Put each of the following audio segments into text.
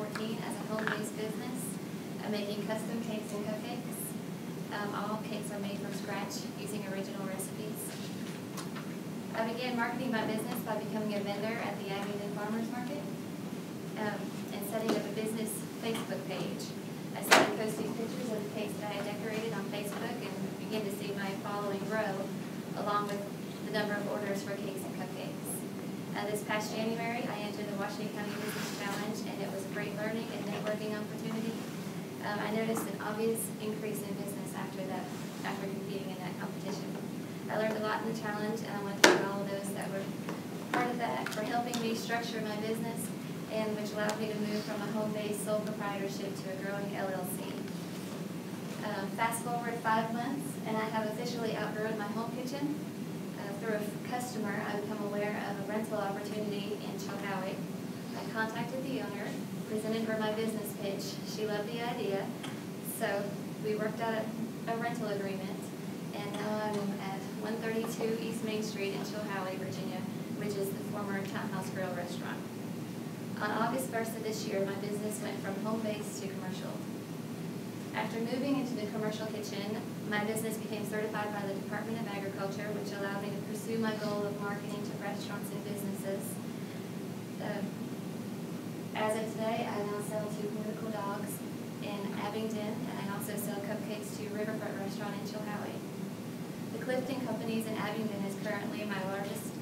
as a home-based business, uh, making custom cakes and cupcakes. Um, all cakes are made from scratch using original recipes. I began marketing my business by becoming a vendor at the Abingdon Farmers Market um, and setting up a business Facebook page. I started posting pictures of the cakes that I had decorated on Facebook and began to see my following grow, along with the number of orders for cakes and cupcakes. Uh, this past January, I entered the Washington County Business Challenge, and it was a great and networking opportunity. Um, I noticed an obvious increase in business after that, after competing in that competition. I learned a lot in the challenge, and I want to thank all of those that were part of that for helping me structure my business, and which allowed me to move from a home-based sole proprietorship to a growing LLC. Um, fast forward five months, and I have officially outgrown my home kitchen. Uh, through a customer, I become aware of a rental opportunity in Chilhowie. I contacted the owner, presented her my business pitch. She loved the idea, so we worked out a, a rental agreement, and now I'm at 132 East Main Street in Chilhowie, Virginia, which is the former Townhouse Grill restaurant. On August 1st of this year, my business went from home-based to commercial. After moving into the commercial kitchen, my business became certified by the Department of Agriculture, which allowed me to pursue my goal of marketing to restaurants and businesses. Um, as of today, I now sell to Political Dogs in Abingdon, and I also sell cupcakes to Riverfront Restaurant in Chilhowie. The Clifton Companies in Abingdon is currently my largest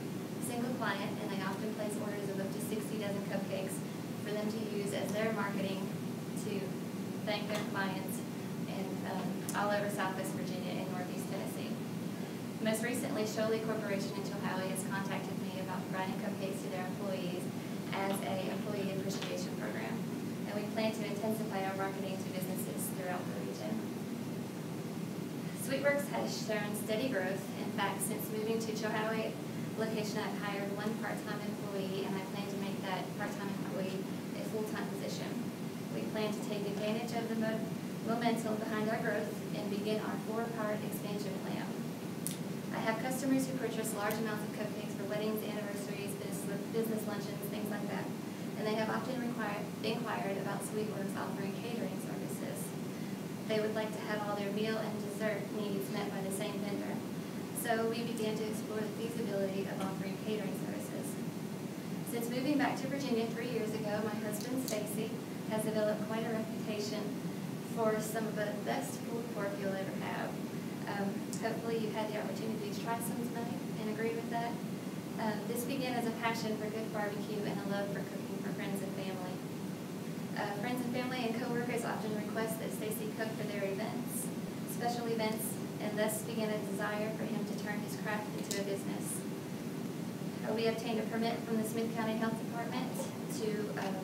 single client, and they often place orders of up to 60 dozen cupcakes for them to use as their marketing to thank their clients and um, all over Southwest Virginia and Northeast Tennessee. Most recently, Scholle Corporation in Chilhowie has contacted me about providing cupcakes to their employees as a employee appreciation program, and we plan to intensify our marketing to businesses throughout the region. Sweet Works has shown steady growth. In fact, since moving to Chilhowie location, I've hired one part-time employee, and I plan to make that part-time employee a full-time position. We plan to take advantage of the mo- momentum behind our growth and begin our four-part expansion plan. I have customers who purchase large amounts of cupcakes for weddings, anniversaries, business, luncheons, things like that. And they have often required, inquired about Sweet Works offering catering services. They would like to have all their meal and dessert needs met by the same vendor. So we began to explore the feasibility of offering catering services. Since moving back to Virginia three years ago, my husband Stacy has developed quite a reputation for some of the best pulled pork you'll ever have. Um, hopefully you've had the opportunity to try some tonight and agree with that. Um, this began as a passion for good barbecue and a love for cooking for friends and family. Uh, friends and family and coworkers often request that Stacy cook for their events, special events, and thus began a desire for him to turn his craft into a business. Uh, we obtained a permit from the Smyth County Health Department to um,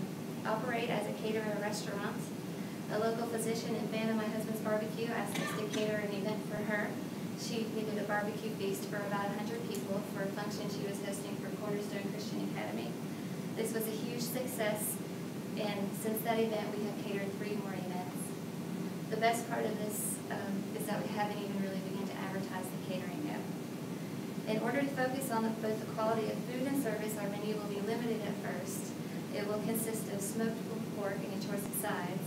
operate as a caterer restaurant. A local physician and fan of my husband's barbecue asked us to cater an event for her. She needed a barbecue feast for about 100 people for a function she was hosting for Cornerstone Christian Academy. This was a huge success, and since that event, we have catered three more events. The best part of this um, is that we haven't even really begun to advertise the catering yet. In order to focus on the, both the quality of food and service, our menu will be limited at first. It will consist of smoked pork and a choice of sides.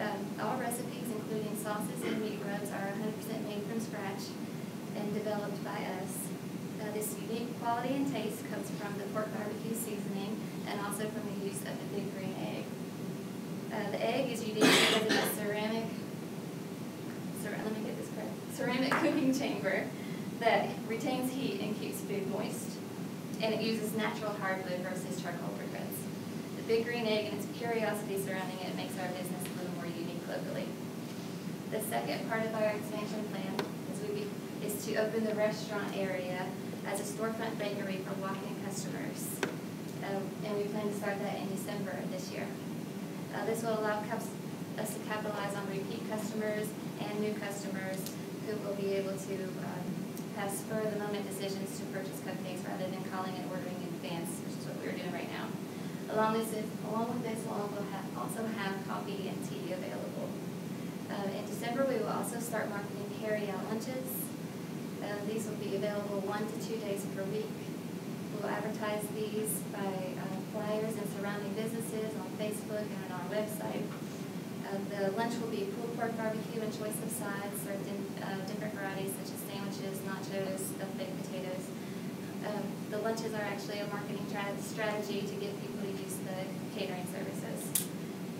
Um, all recipes, including sauces and meat rubs, are 100% made from scratch and developed by us. Uh, this unique quality and taste comes from the pork barbecue seasoning and also from the use of the big green egg. Uh, the egg is unique because of the ceramic, cer- let me get this correct, ceramic cooking chamber that retains heat and keeps food moist. And it uses natural hardwood versus charcoal briquettes. The big green egg and its curiosity surrounding it makes our business a little more unique locally. The second part of our expansion plan to open the restaurant area as a storefront bakery for walk-in customers. Um, and we plan to start that in December of this year. Uh, this will allow us to capitalize on repeat customers and new customers who will be able to um, have spur-of-the-moment decisions to purchase cupcakes rather than calling and ordering in advance, which is what we're doing right now. Along with this, along with this, we'll also have, coffee and tea available. Uh, in December, we will also start marketing carry-out. Uh, these will be available one to two days per week. We'll advertise these by uh, flyers and surrounding businesses on Facebook and on our website The lunch will be pulled pork barbecue and choice of sides, served in uh, different varieties such as sandwiches, nachos, stuffed baked potatoes. Um, The lunches are actually a marketing strategy to get people to use the catering services.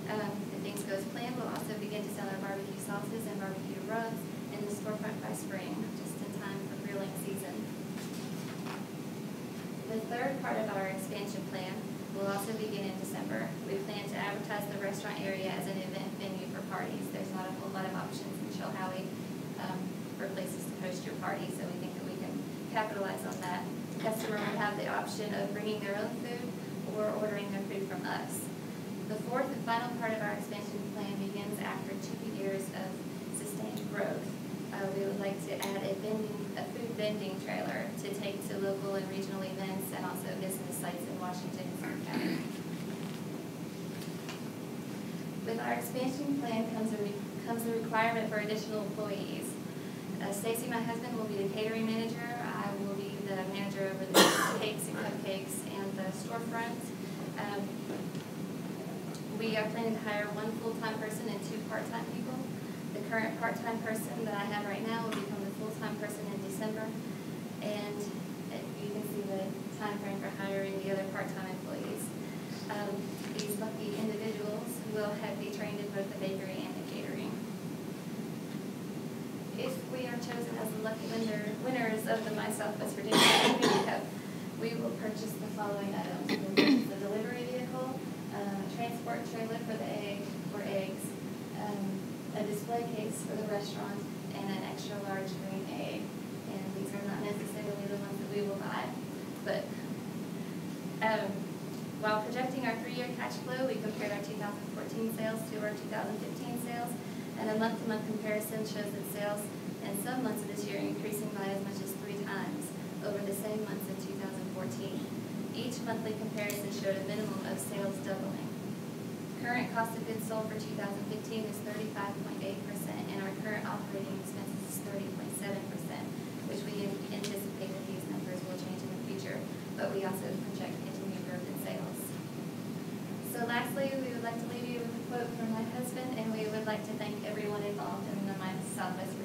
Um, If things go as planned, we'll also begin to sell our barbecue sauces and barbecue rubs in the storefront by spring, just in time for grilling season. The third part of our expansion plan will also begin in December. We plan to advertise the restaurant area as an event venue for parties. There's not a whole lot of options in Chilhowie um, for places to host your party, so we think that we can capitalize on that. The Customer will have the option of bringing their own food or ordering their food from us. The fourth and final part of our expansion plan begins after two years of sustained growth. Uh, we would like to add a vending, a food vending trailer to take to local and regional events and also business sites in Washington County. With our expansion plan comes a, comes the requirement for additional employees. Uh, Stacy, my husband, will be the catering manager. I will be the manager over the cakes and cupcakes and the storefront. Um, we are planning to hire one full-time person and two part-time people. Current part-time person that I have right now will become the full-time person in December. And you can see the time frame for hiring the other part-time employees. Um, These lucky individuals will have be trained in both the bakery and the catering. If we are chosen as the lucky winner, winners of the My Southwest Virginia Community Cup, we will purchase the following items. The delivery vehicle, uh, transport trailer for the egg, for eggs, um, a display case for the restaurant, and an extra large green egg. And these are not necessarily the ones that we will buy, but, um, while projecting our three-year cash flow, we compared our two thousand fourteen sales to our two thousand fifteen sales, and a month-to-month comparison shows that sales in some months of this year are increasing by as much as three times over the same months in two thousand fourteen. Each monthly comparison showed a minimum of sales doubling. Current cost of goods sold for two thousand fifteen is thirty-five point eight percent, and our current operating expenses is thirty point seven percent, which we anticipate that these numbers will change in the future, but we also project continued growth in sales. So lastly, we would like to leave you with a quote from my husband, and we would like to thank everyone involved in the Southwest